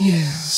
Yeah.